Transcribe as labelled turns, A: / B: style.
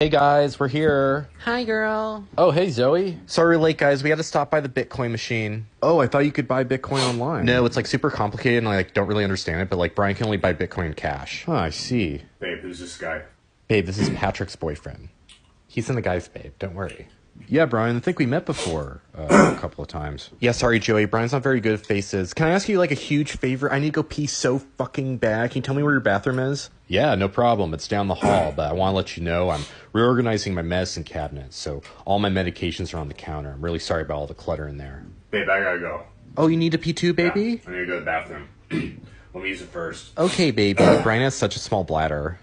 A: Hey guys, we're here.
B: Hi, girl.
A: Oh, hey Zoe. Sorry we're late, guys. We had to stop by the Bitcoin machine.
C: Oh, I thought you could buy Bitcoin online.
A: No, it's like super complicated and I like don't really understand it. But like Brian can only buy Bitcoin cash.
C: Huh, I see.
D: Babe, who's this guy?
A: Babe, this is Patrick's boyfriend. He's in the guy's babe. Don't worry.
C: Yeah, Brian, I think we met before uh, a couple of times.
A: Yeah, sorry, Joey. Brian's not very good at faces. Can I ask you like a huge favor? I need to go pee so fucking bad. Can you tell me where your bathroom is? Yeah, no problem. It's down the hall, but I want to let you know I'm reorganizing my medicine cabinet, so all my medications are on the counter. I'm really sorry about all the clutter in there.
D: Babe, I gotta go.
A: Oh, you need to pee too, baby?
D: Yeah, I need to go to the bathroom. Let me use it first.
A: Okay, baby. Brian has such a small bladder.